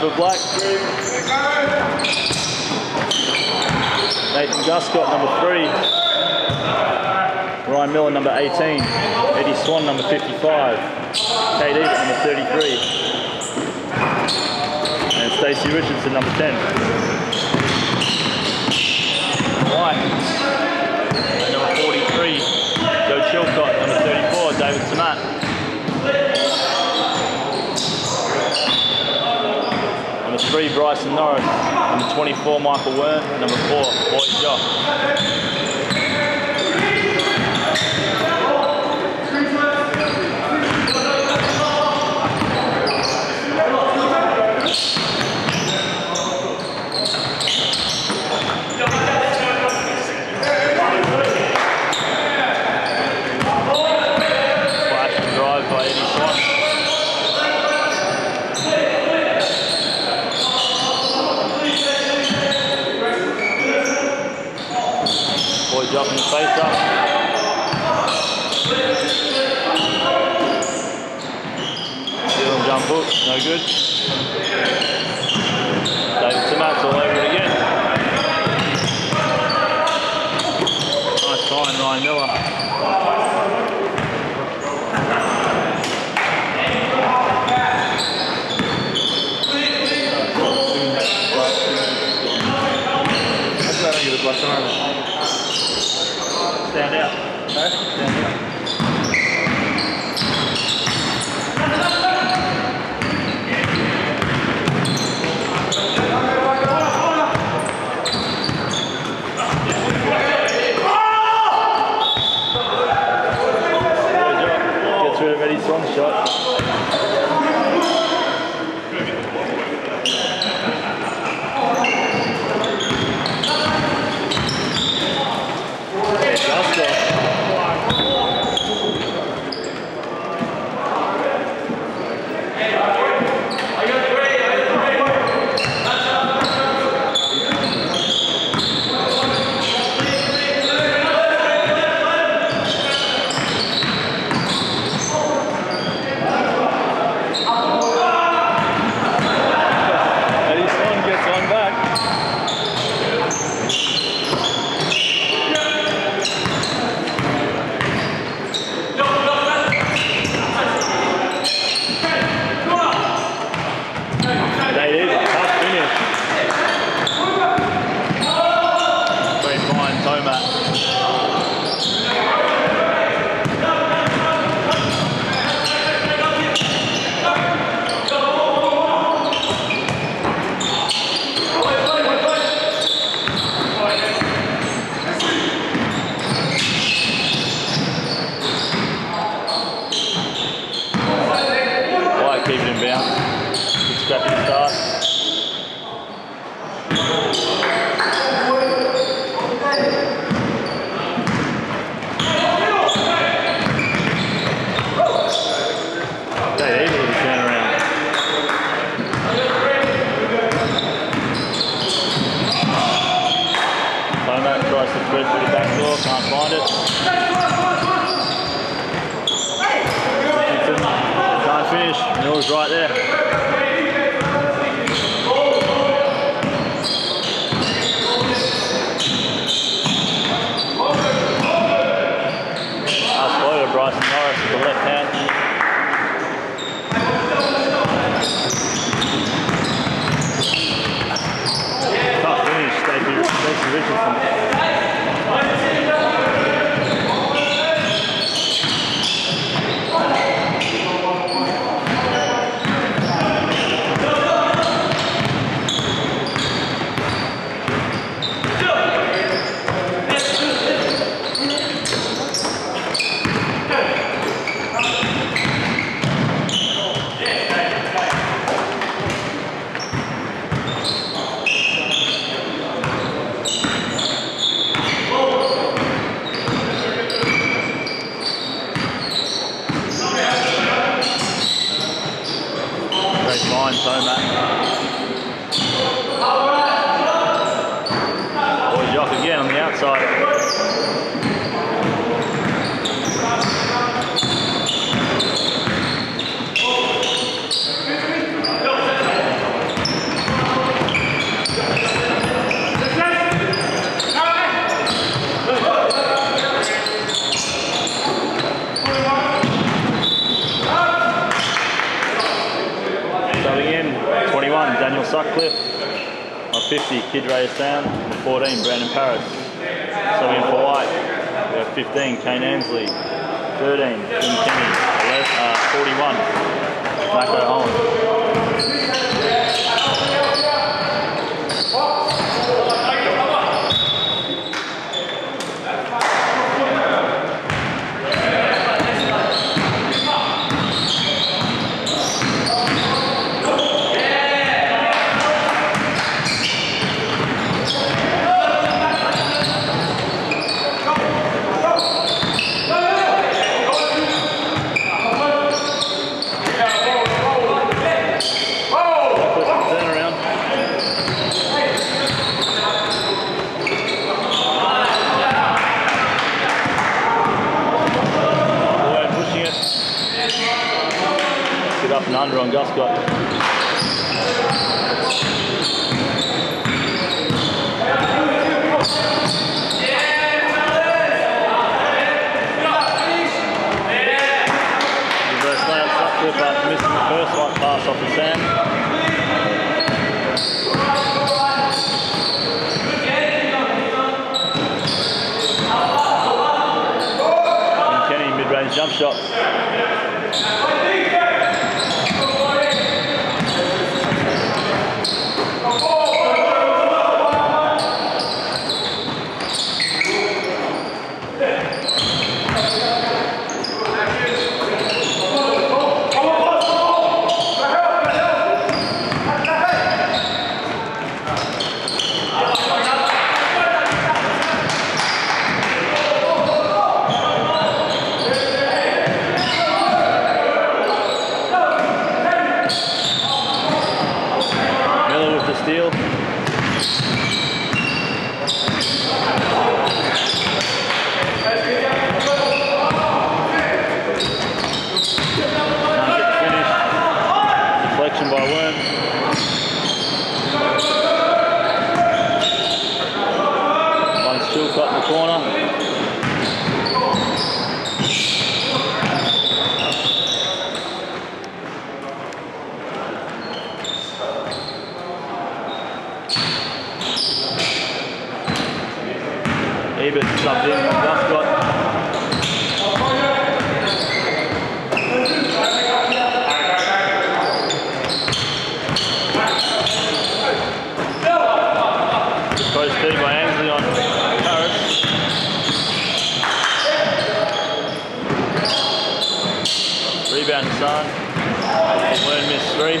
for Black. Nathan Guscott, number three. Ryan Miller, number 18. Eddie Swan, number 55. Kade Ebert, number 33. And Staci Richardson, number 10. Right. three, Bryson Norris. Number 24, Michael Wearne. Number four, Bauy Jok. finish. Mills right there. Bryson Norris to the left hand. 15, Kane Annesley. 13, Jim Kenny. 11, uh, 41, Marco Holland. Push the turnaround. Away pushing it. Get up and under on Guscott. Reverse layup, Sutcliffe after missing the pass off the sand. Jump shot. Miller with the steal. Can't get the finish. Deflection by Worm. One still cut in the corner. Ebert subbed in. Guscott. Post two by Annesley on Paris. Rebound to San. Learn miss three.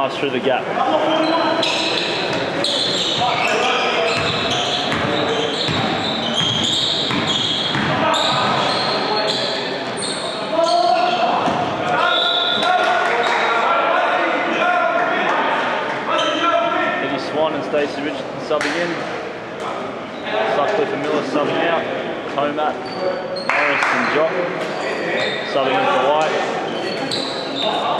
Nice through the gap. Eddie Swan and Staci Richardson subbing in. Sutcliffe and Miller subbing out. Tomat, Norris and Jok subbing in for White.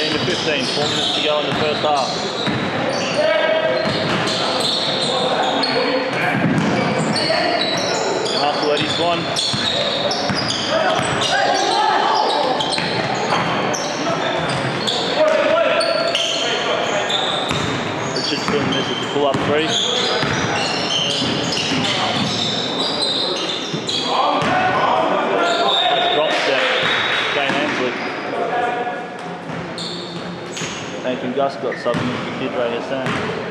15, four minutes to go in the first half. Eddie Swan. Richardson misses the pull up three. Nice drop step, Kane Annesley. Nathan Guscott something for kid right here, Sam.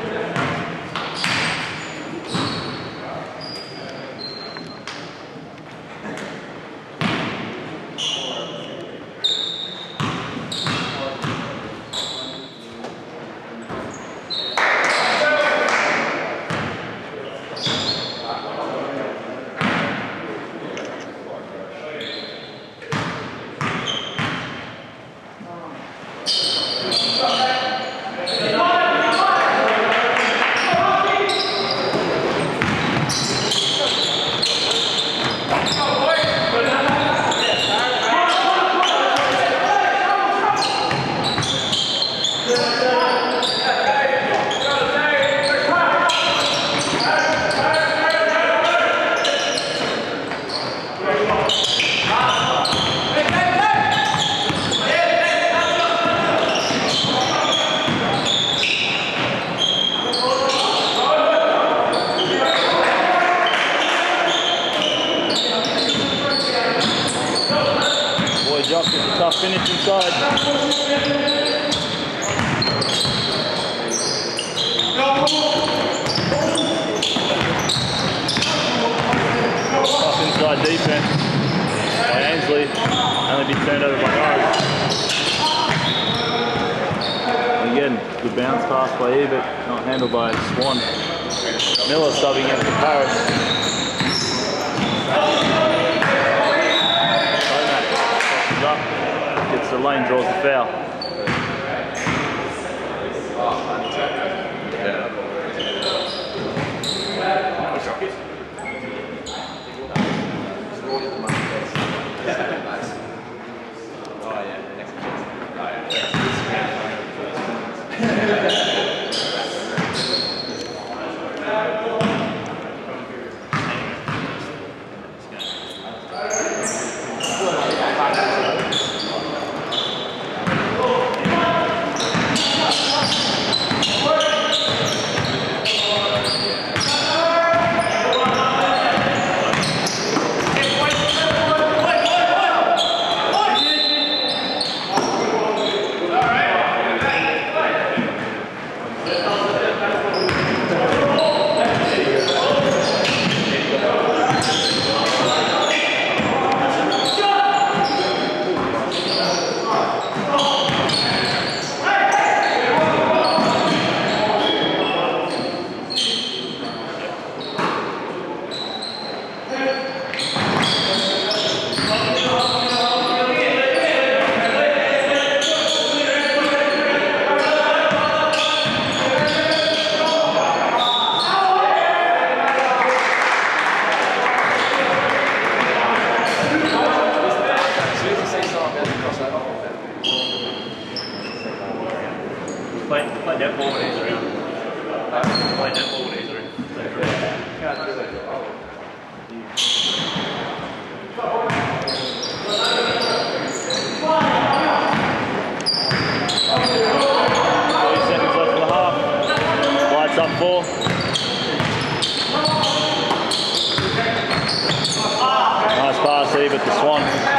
Bauy, Jok gets a tough finish inside. Tough inside defense by Annesley. Only be turned over by. Again, good bounce pass by but not handled by Swan. Miller subbing in for Paris. Gets the lane, draws the foul. Play, play netball he's around. Play netball when he's around. Thirty seconds left in the four. Nice pass here, but the Swan.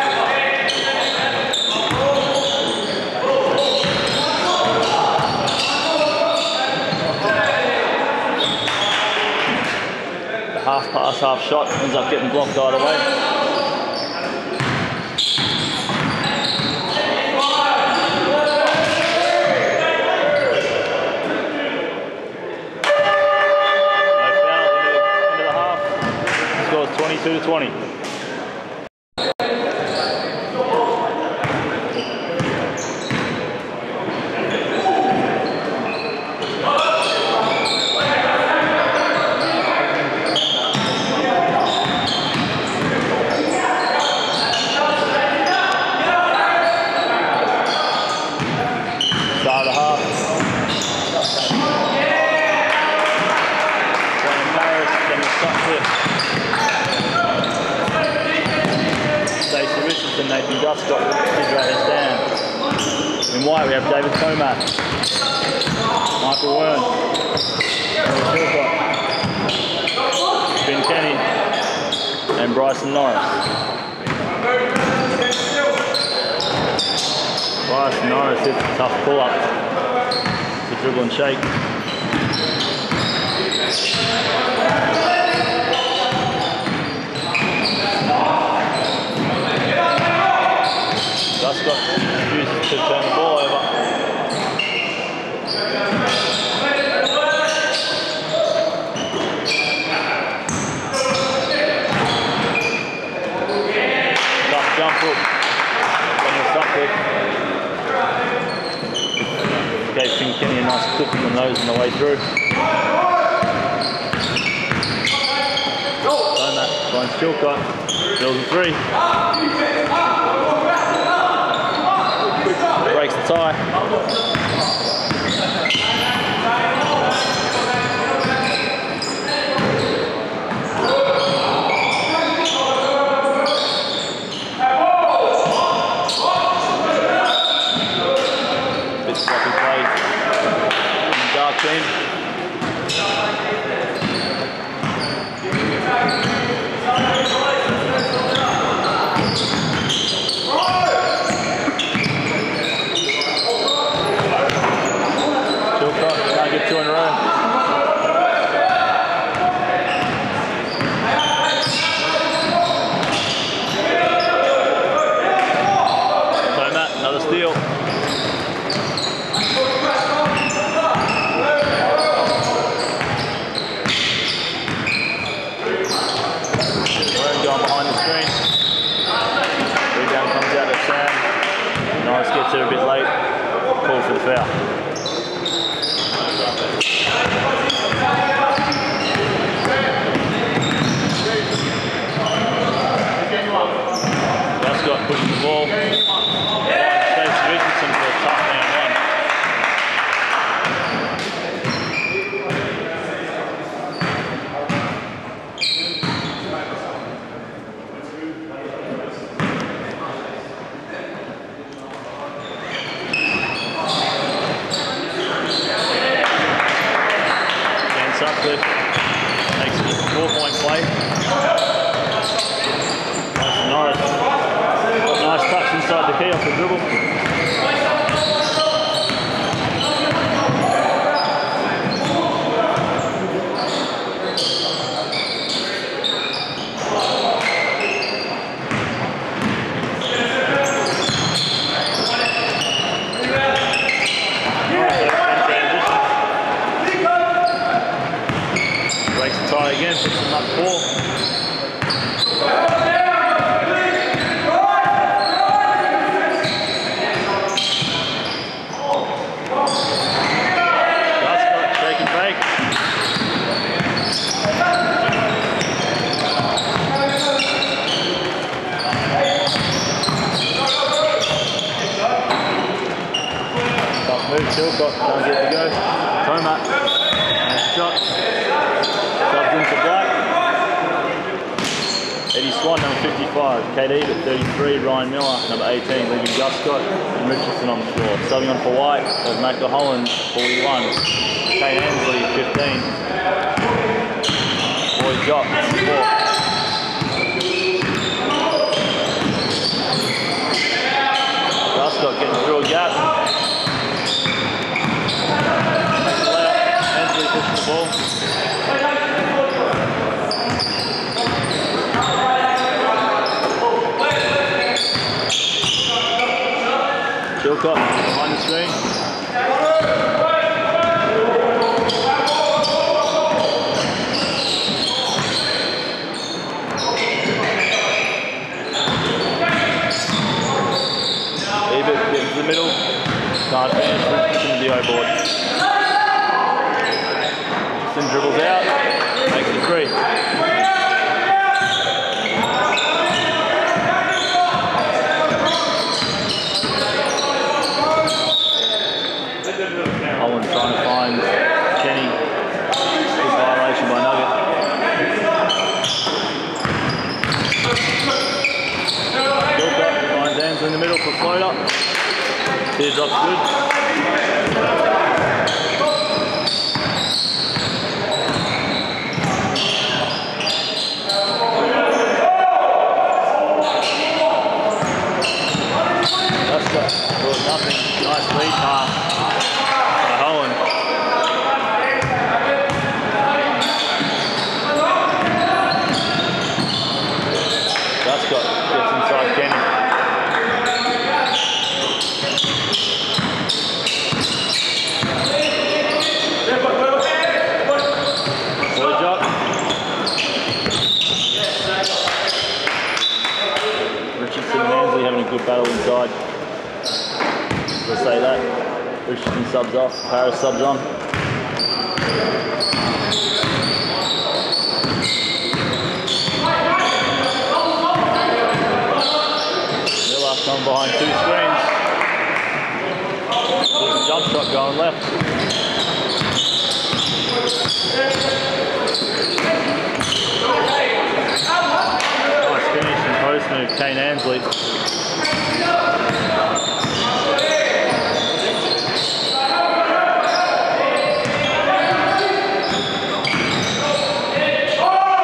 pass half shot, ends up getting blocked either way. Two to 20. Guscott refuses to turn the ball over. Sutcliffe. Oh. Gave Kenny a nice clip in the nose on the way through. Done that. Finds Chilcott. Builds a three. Sai. 33. Ryan Miller, number 18. Leaving Guscott and Richardson on the floor. Subbing on for White of Macca Holland, 41. Kane Annesley, 15. Bauy Jok, number 4. Guscott getting through a gap. Annesley pushing the ball. Chilcott behind the screen. The middle. Can't finish. The O board. Richardson dribbles out. Makes it three. Holland trying to find Kenny. Good violation by Nugget. Chilcott finds Annesley in the middle for floater. That's good, nothing. Nice lead pass by Holland. That's got gets inside Kenny. Third job. Richardson and Annesley having a good battle inside. Let's say that. Subs off, Paris subs on. Miller coming behind two screens. Jump shot going left. Nice finish and post move, Kane Annesley.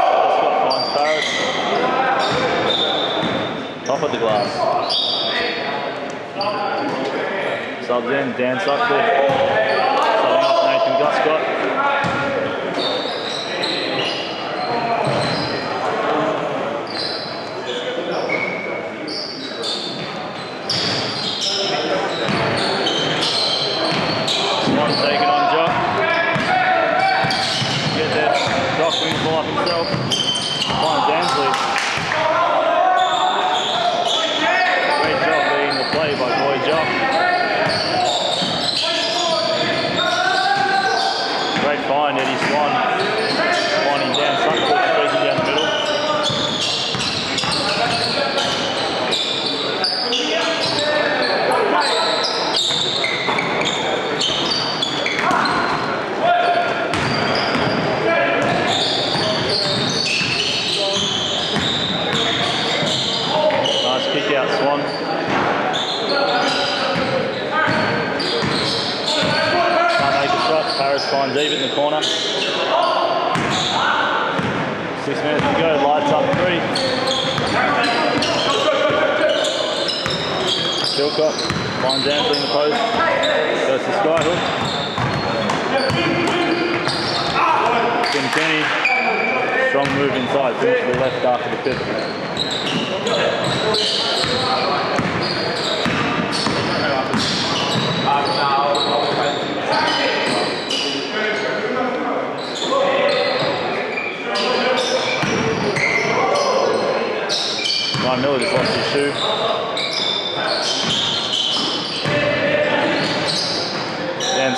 Scott finds Paris. Glass. Subs in, Dan Sutcliffe. Subbing off Nathan Guscott. One taken on Jok. Get there. Jok wins ball up himself. Finds Annesley. Great job leading the play by Bauy Jok. Great find, Eddie Swan. Finding Dan Sutcliffe, squeezing down the middle. Nice kick out, Swan. Can't make a shot. Paris finds Eve in the corner. Six minutes to go. Lights up three. Chilcott finds Anthony in the post. Goes to Skyhook. Kenny. Strong move inside. Finish to the left after the pivot. Ryan Miller just lost his shoe. Dan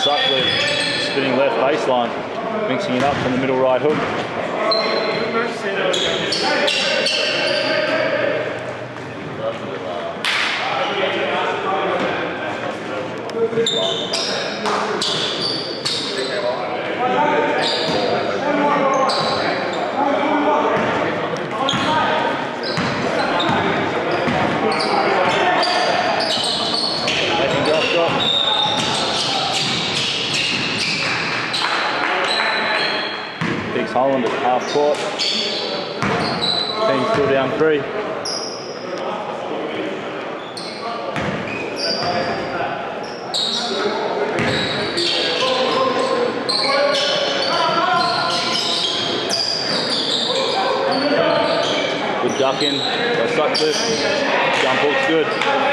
spinning left baseline, mixing it up from the middle right hook. Nathan Guscott. Biggs Court. Team still down three. Good duck in by Sutcliffe. Jump hook's good.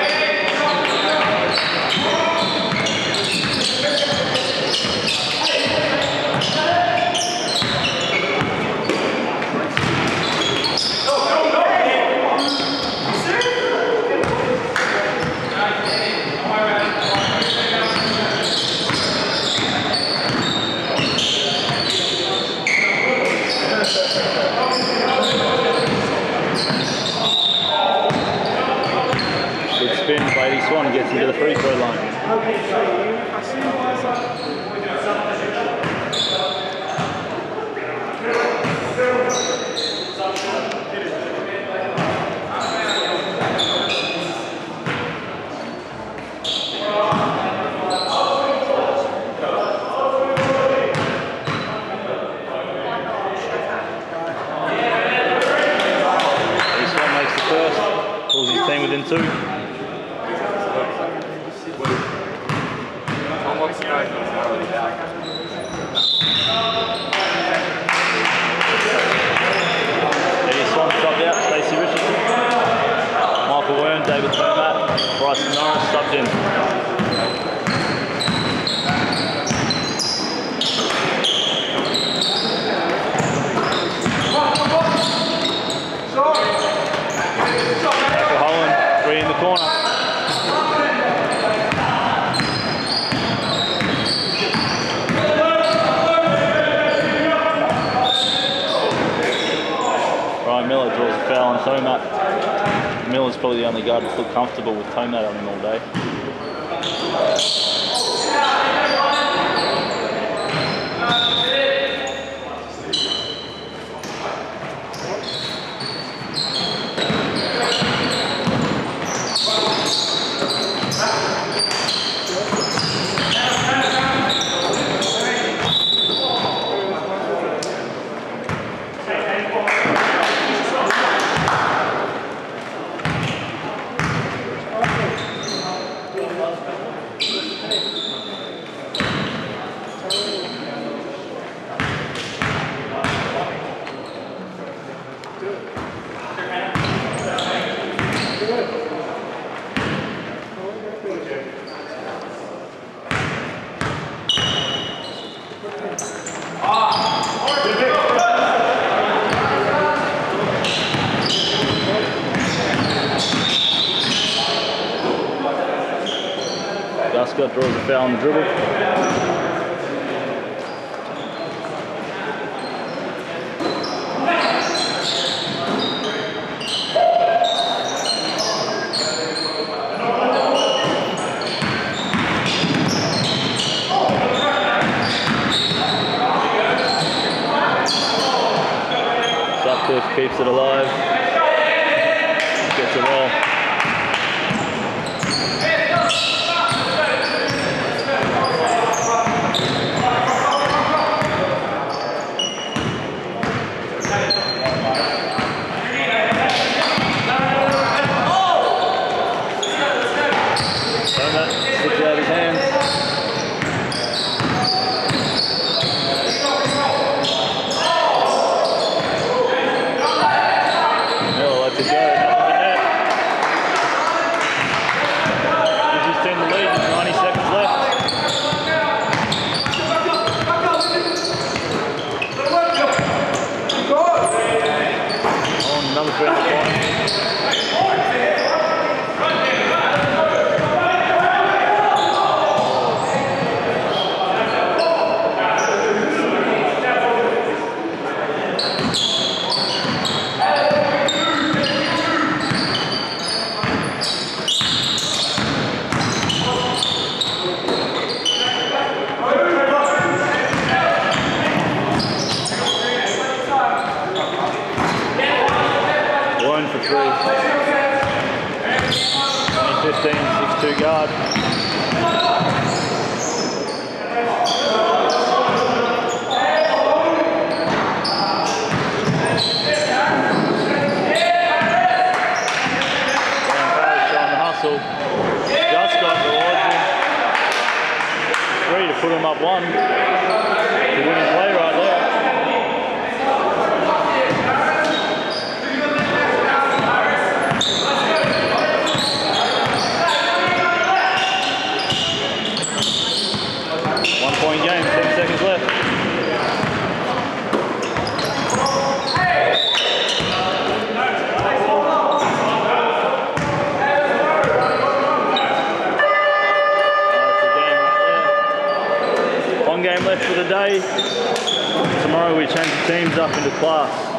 Miller draws a foul on Tomat. Miller's probably the only guy to feel comfortable with Tomat on him all day. Guscott draws a foul on the dribble. Keeps it alive. Gets a roll. Tomat slips out of his hands. Miller lets it go. Nothing in net. Gives his team the lead with 90 seconds left. On number three in the corner. One for three. 2015, 6-2 guard. Hustle. Just got to put him up one. The winning play right there. One point game, 10 seconds left. That's the game right there. One game left for the day. Tomorrow we change the teams up into class.